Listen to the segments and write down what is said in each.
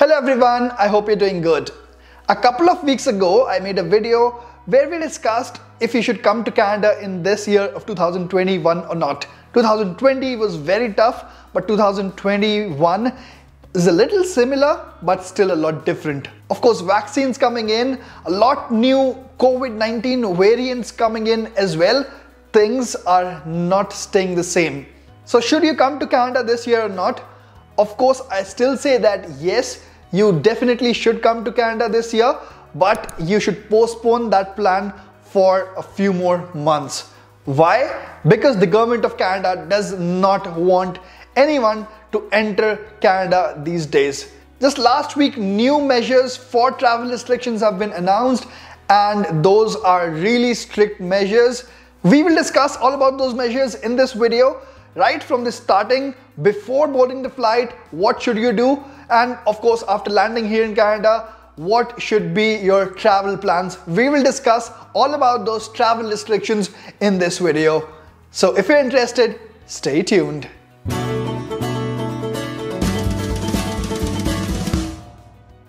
Hello everyone, I hope you're doing good. A couple of weeks ago, I made a video where we discussed if you should come to Canada in this year of 2021 or not. 2020 was very tough, but 2021 is a little similar, but still a lot different. Of course, vaccines coming in, a lot new COVID-19 variants coming in as well. Things are not staying the same. So should you come to Canada this year or not? Of course, I still say that yes, you definitely should come to Canada this year, but you should postpone that plan for a few more months. Why? Because the government of Canada does not want anyone to enter Canada these days. Just last week, new measures for travel restrictions have been announced, and those are really strict measures. We will discuss all about those measures in this video right from the starting before boarding the flight what should you do and of course after landing here in Canada what should be your travel plans? We will discuss all about those travel restrictions in this video. So if you're interested stay tuned.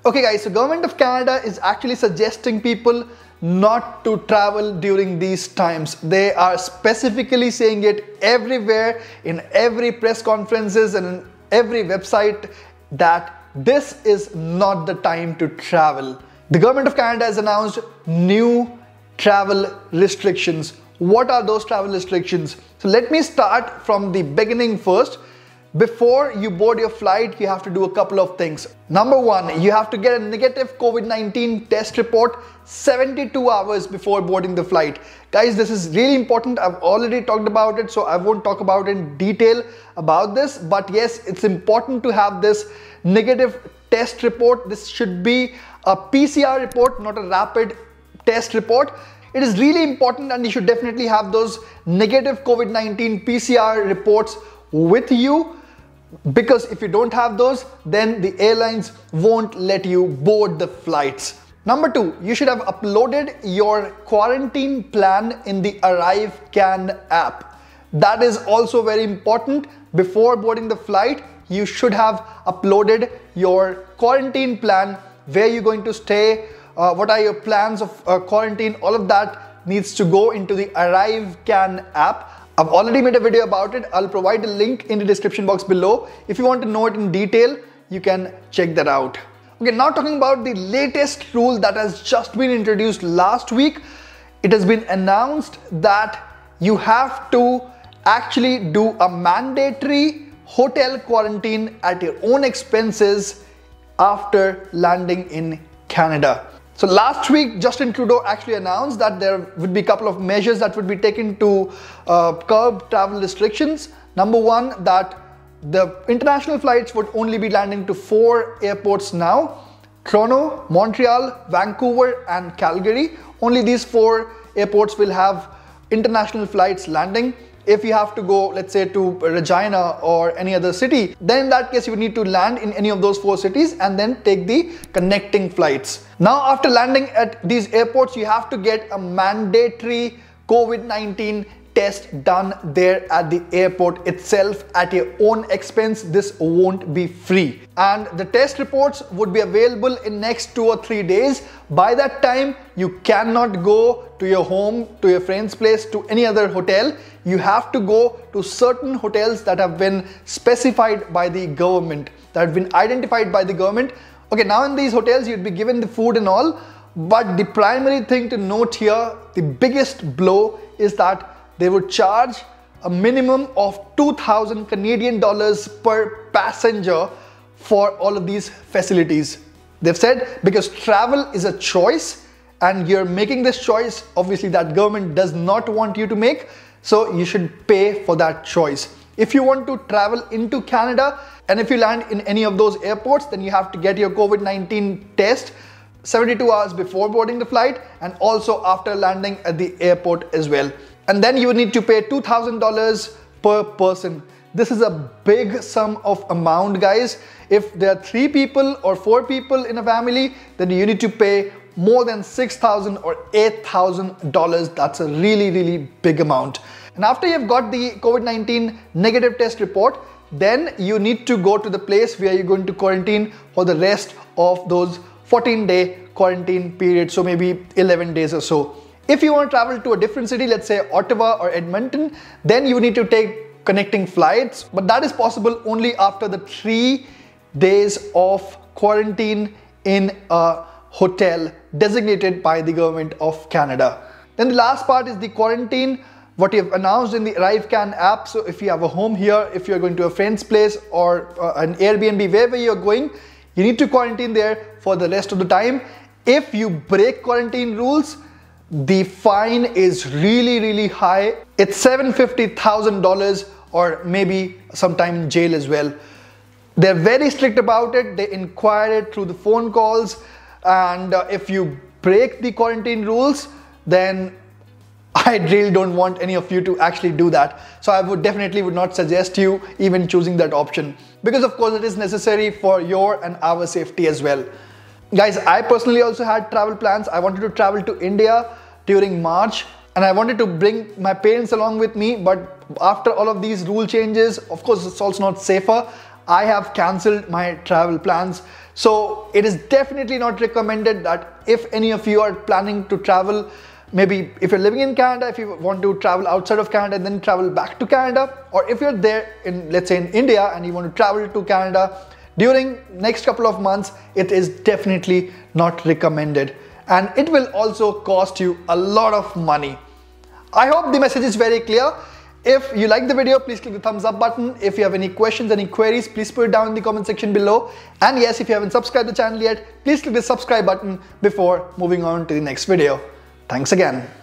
Okay guys, so Government of Canada is actually suggesting people not to travel during these times. They are specifically saying it everywhere in every press conferences and in every website that this is not the time to travel. The Government of Canada has announced new travel restrictions. What are those travel restrictions? So let me start from the beginning first. Before you board your flight, you have to do a couple of things. Number one, you have to get a negative COVID-19 test report 72 hours before boarding the flight. Guys, this is really important. I've already talked about it, so I won't talk about in detail about this. But yes, it's important to have this negative test report. This should be a PCR report, not a rapid test report. It is really important and you should definitely have those negative COVID-19 PCR reports with you because if you don't have those then the airlines won't let you board the flights. Number two you should have uploaded your quarantine plan in the ArriveCAN app. That is also very important. Before boarding the flight you should have uploaded your quarantine plan. Where you're going to stay? Uh, what are your plans of uh, quarantine? All of that needs to go into the ArriveCAN app I've already made a video about it. I'll provide a link in the description box below. If you want to know it in detail, you can check that out. Okay, now talking about the latest rule that has just been introduced last week. It has been announced that you have to actually do a mandatory hotel quarantine at your own expenses after landing in Canada. So last week, Justin Trudeau actually announced that there would be a couple of measures that would be taken to uh, curb travel restrictions. Number one, that the international flights would only be landing to four airports now. Toronto, Montreal, Vancouver and Calgary. Only these four airports will have international flights landing if you have to go let's say to Regina or any other city then in that case you would need to land in any of those four cities and then take the connecting flights. Now after landing at these airports you have to get a mandatory COVID-19 test done there at the airport itself at your own expense this won't be free. And the test reports would be available in next two or three days. By that time you cannot go to your home to your friend's place to any other hotel. You have to go to certain hotels that have been specified by the government that have been identified by the government. Okay now in these hotels you'd be given the food and all but the primary thing to note here the biggest blow is that they would charge a minimum of 2000 Canadian dollars per passenger for all of these facilities. They've said because travel is a choice and you're making this choice, obviously that government does not want you to make, so you should pay for that choice. If you want to travel into Canada and if you land in any of those airports, then you have to get your COVID-19 test 72 hours before boarding the flight and also after landing at the airport as well and then you need to pay $2,000 per person. This is a big sum of amount guys. If there are three people or four people in a family, then you need to pay more than 6,000 or $8,000. That's a really, really big amount. And after you've got the COVID-19 negative test report, then you need to go to the place where you're going to quarantine for the rest of those 14 day quarantine period. So maybe 11 days or so. If you want to travel to a different city, let's say Ottawa or Edmonton, then you need to take connecting flights, but that is possible only after the three days of quarantine in a hotel designated by the government of Canada. Then the last part is the quarantine what you have announced in the ArriveCan app. So if you have a home here, if you're going to a friend's place or uh, an Airbnb, wherever you're going, you need to quarantine there for the rest of the time. If you break quarantine rules, the fine is really, really high. It's $750,000 or maybe sometime in jail as well. They're very strict about it. They inquire it through the phone calls. And uh, if you break the quarantine rules, then I really don't want any of you to actually do that. So I would definitely would not suggest you even choosing that option because of course it is necessary for your and our safety as well. Guys, I personally also had travel plans. I wanted to travel to India during March and I wanted to bring my parents along with me but after all of these rule changes, of course it's also not safer. I have cancelled my travel plans. So it is definitely not recommended that if any of you are planning to travel maybe if you're living in Canada, if you want to travel outside of Canada and then travel back to Canada, or if you're there in, let's say in India and you want to travel to Canada during next couple of months, it is definitely not recommended. And it will also cost you a lot of money. I hope the message is very clear. If you like the video, please click the thumbs up button. If you have any questions, any queries, please put it down in the comment section below. And yes, if you haven't subscribed to the channel yet, please click the subscribe button before moving on to the next video. Thanks again.